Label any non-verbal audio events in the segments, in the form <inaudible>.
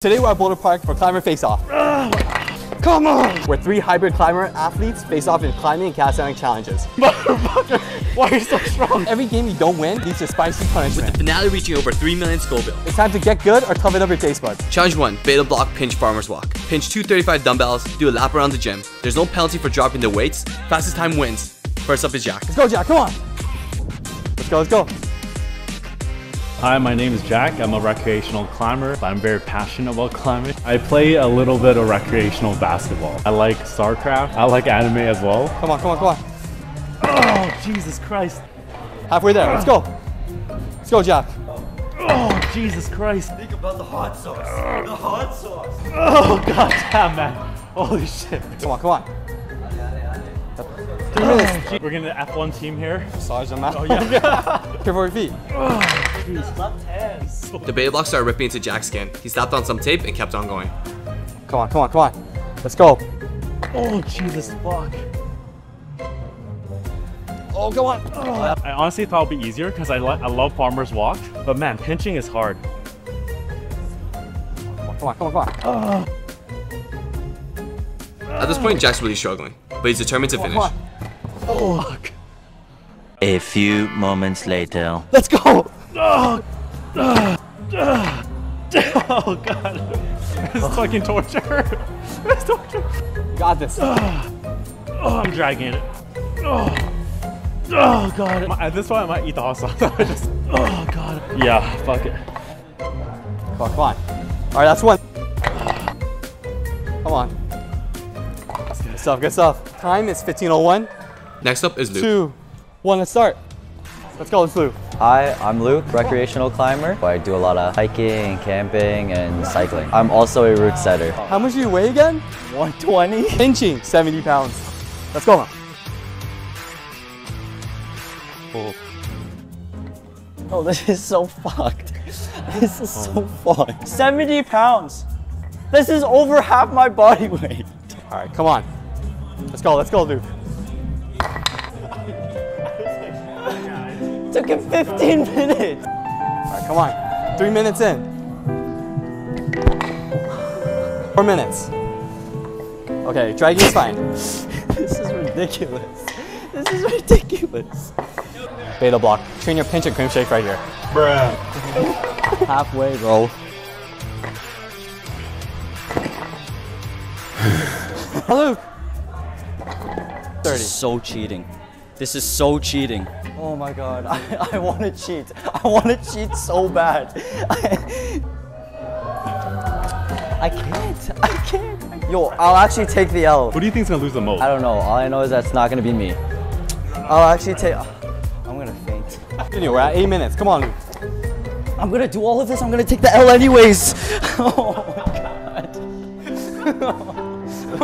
Today we're at Boulder Parc for Climber Face Off. Come on! Where three hybrid climber athletes face off in climbing and cast iron challenges. <laughs> Why are you so strong? Every game you don't win leads to spicy punishment. With the finale reaching over 3 million Scoville. It's time to get good or tough it up your taste buds. Challenge 1, beta block pinch farmer's walk. Pinch 235 dumbbells, do a lap around the gym. There's no penalty for dropping the weights. Fastest time wins. First up is Jack. Let's go, Jack, come on! Let's go, let's go. Hi, my name is Jack. I'm a recreational climber, I'm very passionate about climbing. I play a little bit of recreational basketball. I like StarCraft. I like anime as well. Come on, come on, come on. Oh, Jesus Christ. Halfway there, let's go. Let's go, Jack. Oh, Jesus Christ. Think about the hot sauce. The hot sauce. Oh, god damn, man. Holy shit. Come on, come on. Three minutes. We're getting the F1 team here. Massage them out. Oh, yeah. <laughs> Careful with your feet. Oh. The beta block started ripping into Jack's skin. He slapped on some tape and kept on going. Come on, come on, come on. Let's go. Oh, Jesus, fuck. Oh, come on. Oh. I honestly thought it would be easier because I, I love farmer's walk, but man, pinching is hard. Come on, come on, come on. At this point, Jack's really struggling, but he's determined to Come finish. on. Oh, A few moments later. Let's go. Oh god. This is fucking torture. It's torture. You got this. Oh, I'm dragging it. Oh, oh god. At this point, I might eat the hot sauce. <laughs> I just, oh god. Yeah, fuck it. Come on, come on. All right, that's one. Come on. Good stuff, good stuff. Time is 15.01. Next up is Luke. Two, one, let's start. Let's go, let's Lou. Hi, I'm Luke, recreational climber. I do a lot of hiking, camping, and cycling. I'm also a route setter. How much do you weigh again? 120? Pinching, <laughs> 70 pounds. Let's go. Oh. Oh, <laughs> this is so fucked. <laughs> This is so oh. fucked. 70 pounds. This is over half my body weight. All right, come on. Let's go, let's go, Luke. Took him 15 minutes. All right, come on. Three minutes in. Four minutes. Okay, dragging is fine. <laughs> This is ridiculous. This is ridiculous. Beta block. Train your pinch and cream shake right here. Bruh. <laughs> Halfway, bro. Oh, Luke. 30. So cheating. This is so cheating. Oh my god, <laughs> I, I want to cheat. I want to cheat so bad. I, <laughs> I can't. I can't. Yo, I'll actually take the L. Who do you think's gonna lose the most? I don't know. All I know is that's not gonna be me. I'll actually take. I'm gonna faint. Continue, we're at eight minutes. Come on, I'm gonna do all of this. I'm gonna take the L anyways. <laughs> Oh my god.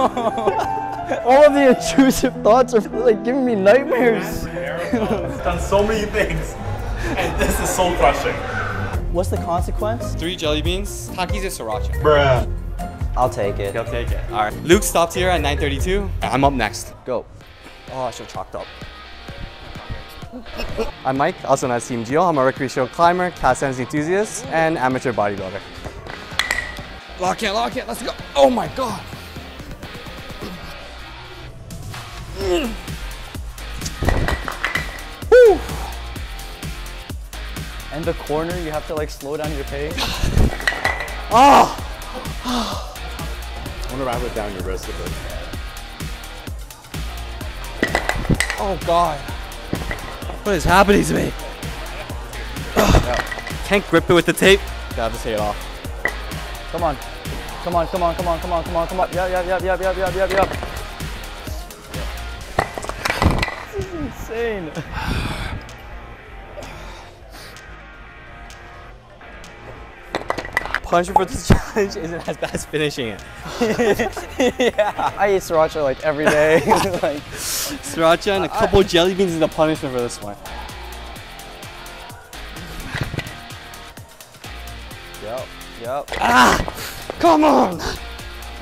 all of the intrusive thoughts are like giving me nightmares. Done so many things, and this is soul crushing. What's the consequence? Three jelly beans, Takis or sriracha. Bruh. I'll take it. He'll take it. All right. Luke stopped here at 9:32. I'm up next. Go. Oh, I should have chalked up. I'm Mike, also known as TeamGOh. I'm a recreational climber, calisthenics enthusiast, and amateur bodybuilder. Lock in, lock in, let's go. Oh my god. And the corner, you have to like slow down your pace. Oh, <sighs> <sighs> I wanna wrap it down your wrist a bit. oh god. What is happening to me? <sighs> Can't grip it with the tape. Gotta just take it off. Come on. Come on, come on, come on, come on, come on, come on. Yep, yep, yep, yep, yep, yep, yep, yep. This is insane. Punishment for this <laughs> challenge isn't as bad as finishing it. yeah. <laughs> I eat sriracha like every day. <laughs> like, Sriracha and a couple jelly beans is the punishment for this one. yep, yep. Ah! Come on!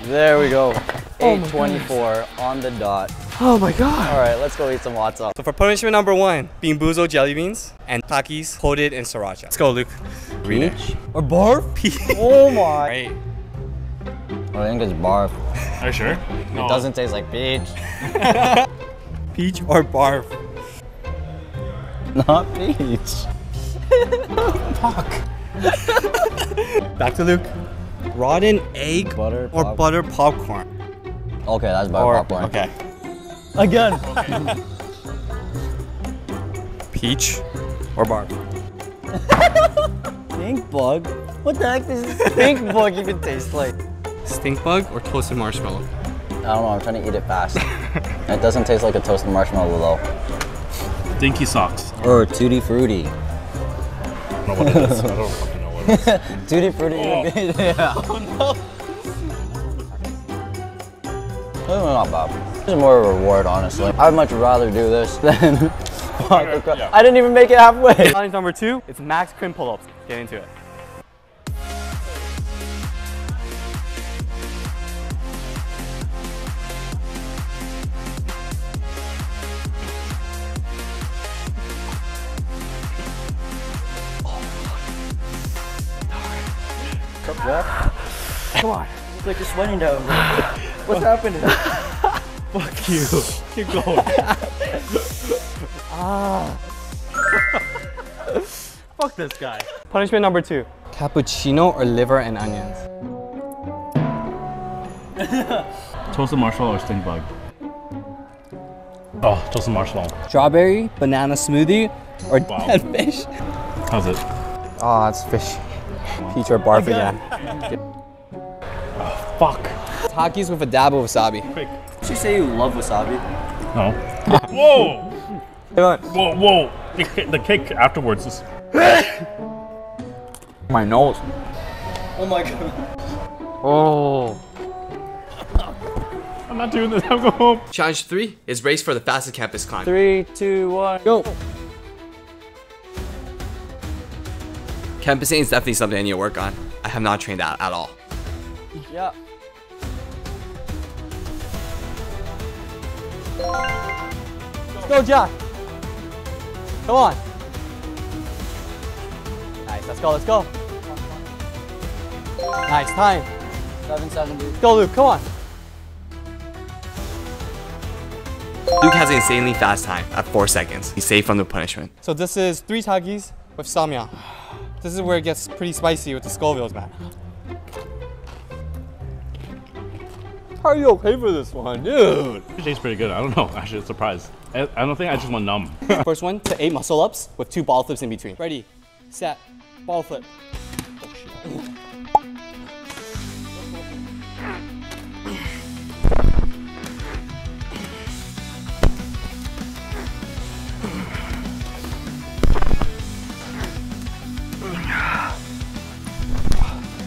There we go. Oh my 824 on the dot. Oh my god. All right, let's go eat some what's up. So for punishment number one, being Buzo jelly beans and Takis coated in sriracha. Let's go, Luke. Peach or barf? <laughs> oh my. Alright, I think it's barf. Are you sure? No. It doesn't taste like peach. <laughs> Peach or barf? Not peach. <laughs> Back to Luke. Rotten egg Butter or pop- butter popcorn? Okay, that's butter Or, popcorn. okay. Again. Peach or barf? <laughs> Stink bug? What the heck does stink bug even taste like? Stink bug or toasted marshmallow? I don't know, I'm trying to eat it fast. it doesn't taste like a toasted marshmallow though. Dinky socks. Or tutti frutti. I don't know what it is. I don't fucking know what it is. <laughs> Tutti frutti would oh. <laughs> be, yeah. Oh, this is not bad. This is more a reward, honestly. I'd much rather do this <laughs> than <laughs> vodka cra- yeah. I didn't even make it halfway. <laughs> Challenge number two, it's max crimp pull-ups. Get into it. Come on. It's like you're sweating down. What's happening? Fuck you. <laughs> Keep going. ah. <laughs> Fuck this guy. Punishment number two, cappuccino or liver and onions. <laughs> Toasted marshmallow or stink bug? Oh, toasted marshmallow. Strawberry, banana smoothie, or Wow. dead fish. How's it? Oh, it's fish. Peach or barf again. Oh, fuck. Takis with a dab of wasabi. Quick. Did you say you love wasabi? No. <laughs> Whoa! Come. Whoa, whoa. The, ki- the cake afterwards is. <laughs> My nose. Oh my god. <laughs> Oh. I'm not doing this. I'm going home. Challenge 3 is race for the fastest campus climb. Three, two, one, go. Campusing is definitely something I need to work on. I have not trained that at all. Yeah. Let's go, Jack. Come on. Nice, let's go, let's go. Nice, time. 770. Let's go, Luke, come on. Luke has an insanely fast time at 4 seconds. He's safe from the punishment. So this is three Takis with samyang. This is where it gets pretty spicy with the Scovilles, man. Are you okay for this one, dude? It tastes pretty good. I don't know. <laughs> Actually, it's a surprise. I, I don't think I just went numb. <laughs> First one to eight muscle ups with two ball flips in between. Ready, set, ball flip.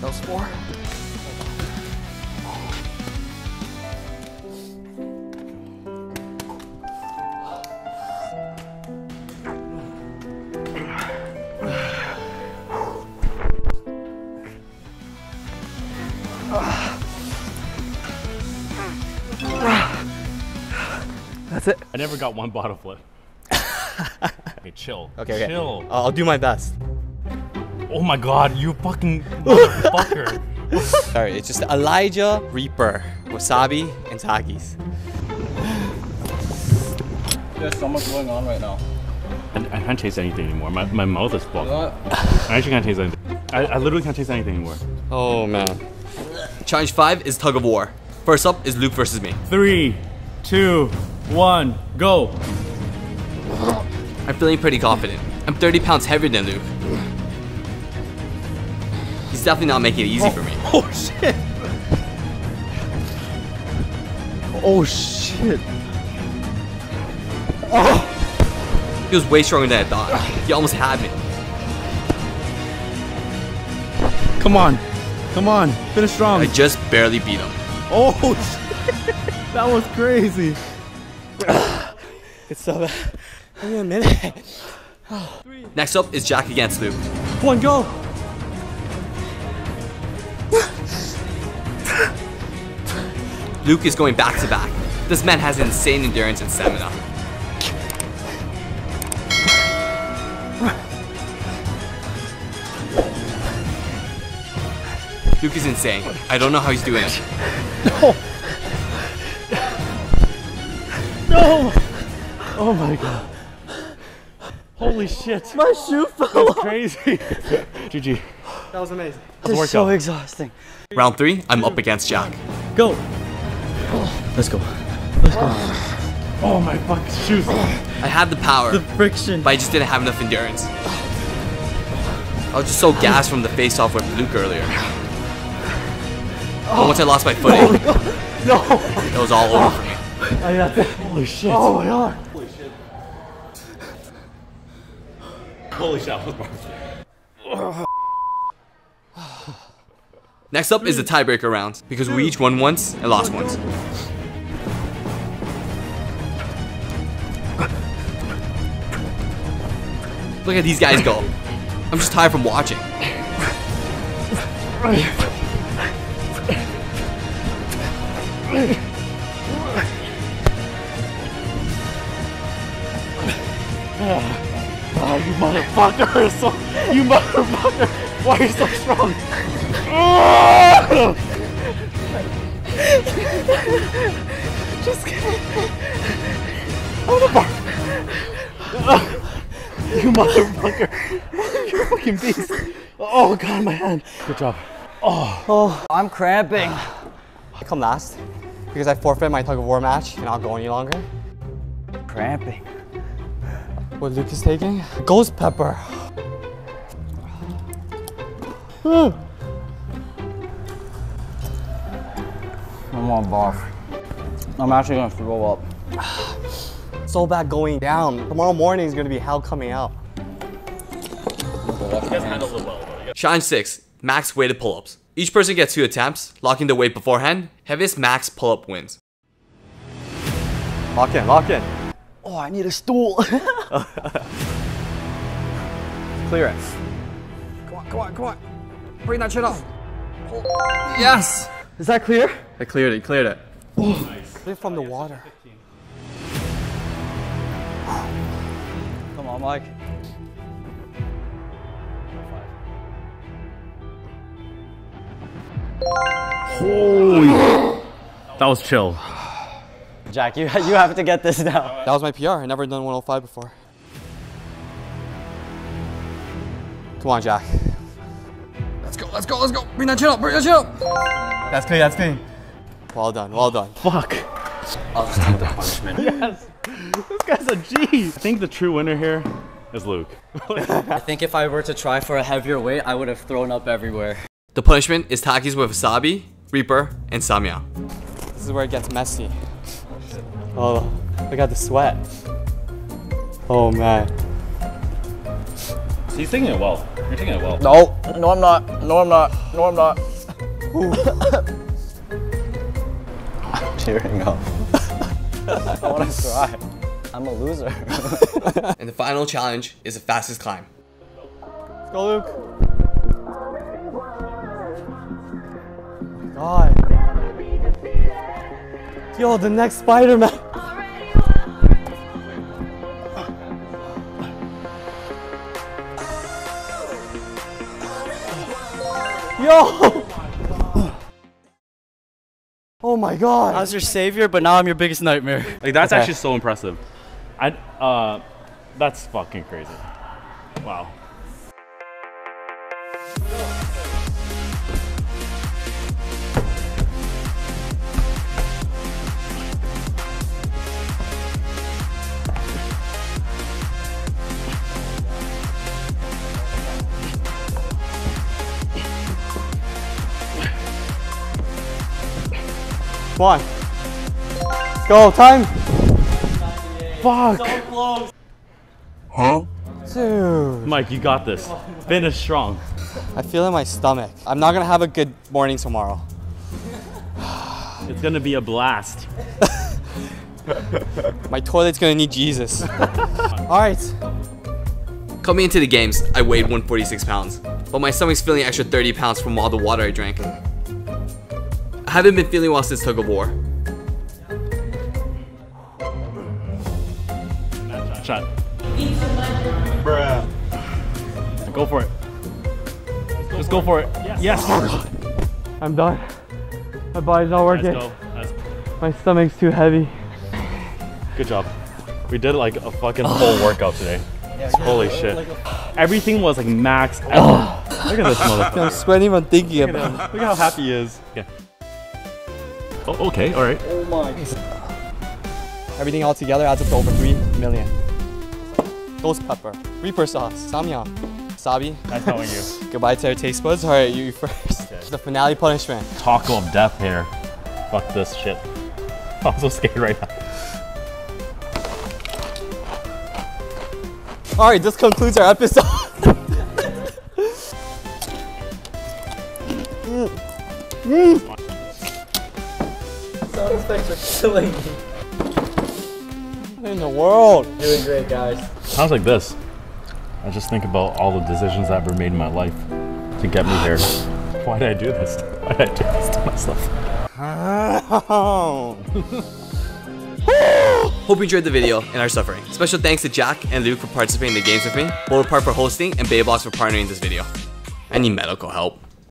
That was four. That's. I got one bottle flip. <laughs> okay, chill. Okay, okay. Chill. I'll do my best. Oh my god, you fucking <laughs> motherfucker. Sorry, it's just Elijah Reaper, wasabi, and Takis. <sighs> There's so much going on right now. I, I can't taste anything anymore. My, my mouth is fucked. I actually can't taste anything. I, I literally can't taste anything anymore. Oh man. Challenge 5 is tug of war. First up is Luke versus me. Three, two, one, go. I'm feeling pretty confident. I'm 30 pounds heavier than Luke. He's definitely not making it easy for me. <laughs> Oh shit. Oh shit. Oh! He was way stronger than I thought. He almost had me. Come on. Come on. Finish strong. I just barely beat him. Oh, <laughs> shit. that was crazy. It's so bad. Give me a minute. <sighs> Next up is Jack against Luke. One go. <gasps> Luke is going back to back. This man has insane endurance and stamina. Luke is insane. I don't know how he's doing it. <laughs> No! Oh my god. Holy shit. My shoe fell That's off. crazy. <laughs> GG. That was amazing. This is so exhausting. Round three, I'm up against Jack. Go. Let's go. Let's go. Oh my fucking shoes. I had the power, The friction. but I just didn't have enough endurance. I was just so gassed from the face-off with Luke earlier. But once I lost my footing, <laughs> No! it was all over for me. Holy shit. Oh my god. Holy shit. Holy that was barbecue. Next up is the tiebreaker round, because we each won once and lost once. Look at these guys go. I'm just tired from watching. <sighs> <sighs> Oh, you motherfucker. <laughs> So, you motherfucker. Why are you so strong? Oh! <laughs> Just kidding. I'm a bar. You motherfucker. You're a fucking beast. Oh, God, my hand. Good job. Oh. Oh, I'm cramping. I come last because I forfeit my tug of war match and I'll go any longer. Cramping. What Luke is taking? Ghost pepper. I'm on barf. I'm actually gonna throw up. <sighs> So bad going down. Tomorrow morning is gonna be hell coming out. Challenge 6, max weighted pull-ups. Each person gets two attempts, locking the weight beforehand. Heaviest max pull-up wins. Lock in, lock in. Oh, I need a stool. <laughs> Clear it. Come on, come on, come on. Bring that shit up. Oh. Yes! Is that clear? I cleared it, cleared it. Oh, nice. Clear from the water. Come on, Mike. Holy. That was chill. Jack, you <laughs> you have to get this now. That was my PR. I never done 105 before. Come on, Jack. Let's go, let's go, let's go. Bring that chin up, bring that chin up. That's clean, that's clean. Well done, well done. Fuck. I'll just take the punishment. Yes. This guy's a G. I think the true winner here is Luke. I think if I were to try for a heavier weight, I would have thrown up everywhere. The punishment is Takis with Wasabi, Reaper, and Samyang. This is where it gets messy. Oh, look at the sweat. Oh man. So he's taking it well. You're taking it well. No, no, I'm not. No, I'm not. No, I'm not. I'm <laughs> tearing up. I want to cry. I'm a loser. <laughs> And the final challenge is the fastest climb. Let's go, Luke. Oh God. Yo, the next Spider-Man. Yo! Oh my god. I was your savior, but now I'm your biggest nightmare. Like that's Okay. actually so impressive. I uh that's fucking crazy. Wow. Come on. Let's go, time. Fuck. Dude. Mike, you got this. Finish strong. I feel in my stomach. I'm not gonna have a good morning tomorrow. It's gonna be a blast. <laughs> My toilet's gonna need Jesus. <laughs> All right. Coming into the games, I weighed 146 pounds, but my stomach's feeling extra 30 pounds from all the water I drank. I haven't been feeling well since tug of war. Shot. Bruh. Go for it. Just go for it. Yes. Oh, I'm done. My body's not Let's working. go. Let's- My stomach's too heavy. Good job. We did like a fucking full workout today. Holy shit. Everything was like max. effort. Look at this <laughs> motherfucker. I'm sweating even thinking Look at him. Look how happy he is. Yeah. Oh, okay, all right. Oh my. Everything all together adds up to over 3 million. Ghost pepper, Reaper sauce, samyang, wasabi. Nice knowing you. <laughs> Goodbye to our taste buds. All right, you first. The finale punishment. Taco of death here. Fuck this shit. <laughs> I'm so scared right now. All right, this concludes our episode. <laughs> Sound effects are killing me. What in the world? Doing great, guys. Sounds like this. I just think about all the decisions I've ever made in my life to get me here. <gasps> Why did I do this? Why did I do this to myself? <laughs> Hope you enjoyed the video and our suffering. Special thanks to Jack and Luke for participating in the games with me, Boulder Parc for hosting, and Baybox for partnering in this video. I need medical help.